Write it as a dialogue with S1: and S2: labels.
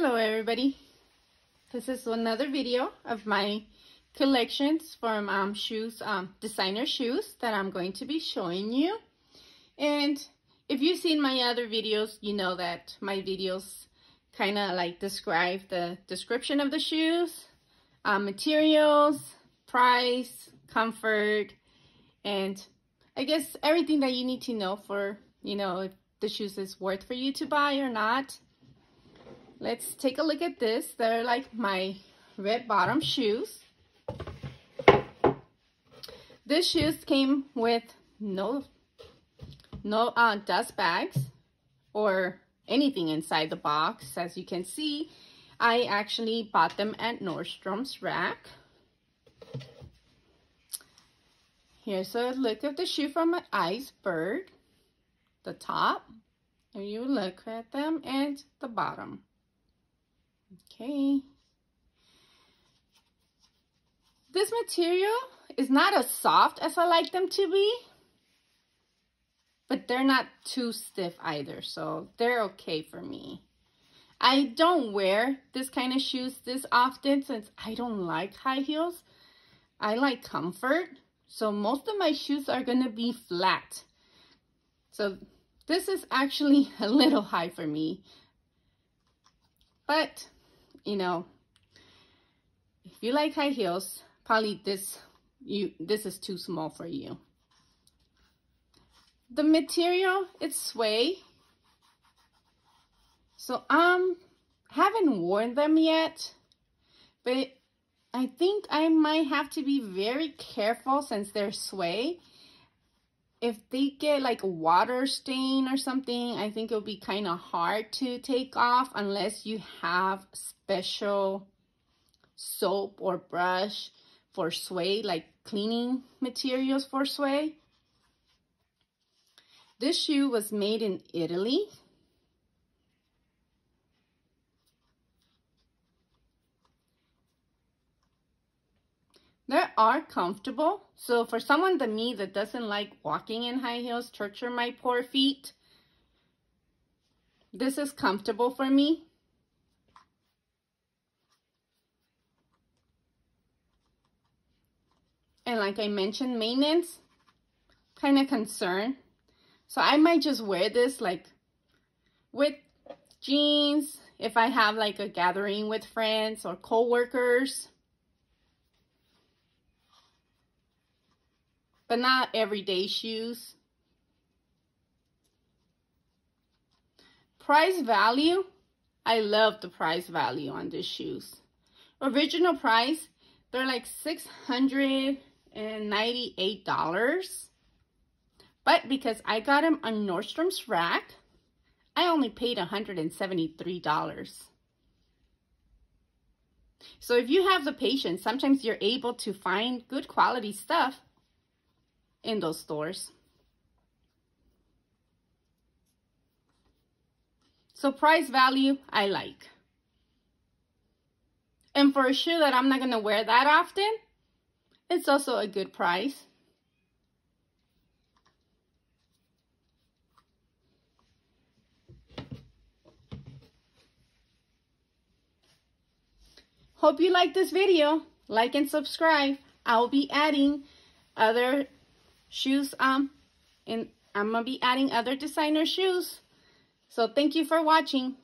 S1: Hello everybody. This is another video of my collections from um, shoes, um, designer shoes that I'm going to be showing you. And if you've seen my other videos, you know that my videos kind of like describe the description of the shoes, um, materials, price, comfort, and I guess everything that you need to know for, you know, if the shoes is worth for you to buy or not let's take a look at this. They're like my red bottom shoes. These shoes came with no no uh, dust bags or anything inside the box. As you can see, I actually bought them at Nordstrom's Rack. Here's a look of the shoe from an iceberg. The top, and you look at them, and the bottom. Okay. This material is not as soft as I like them to be, but they're not too stiff either, so they're okay for me. I don't wear this kind of shoes this often since I don't like high heels. I like comfort, so most of my shoes are going to be flat. So this is actually a little high for me. But you know, if you like high heels, probably this you this is too small for you. The material, it's suede. So um haven't worn them yet, but I think I might have to be very careful since they're suede. If they get like a water stain or something, I think it'll be kind of hard to take off unless you have special soap or brush for suede, like cleaning materials for suede. This shoe was made in Italy. They are comfortable. So for someone like me that doesn't like walking in high heels, torture my poor feet, this is comfortable for me. And like I mentioned, maintenance, kind of concern. So I might just wear this like with jeans if I have like a gathering with friends or co-workers. But not everyday shoes. Price value. I love the price value on these shoes. Original price, they're like 600 and $98. But because I got them on Nordstrom's Rack, I only paid $173. So if you have the patience, sometimes you're able to find good quality stuff in those stores. So price value, I like. And for a shoe that I'm not going to wear that often, it's also a good price. Hope you like this video. Like and subscribe. I'll be adding other shoes um and I'm gonna be adding other designer shoes. So thank you for watching.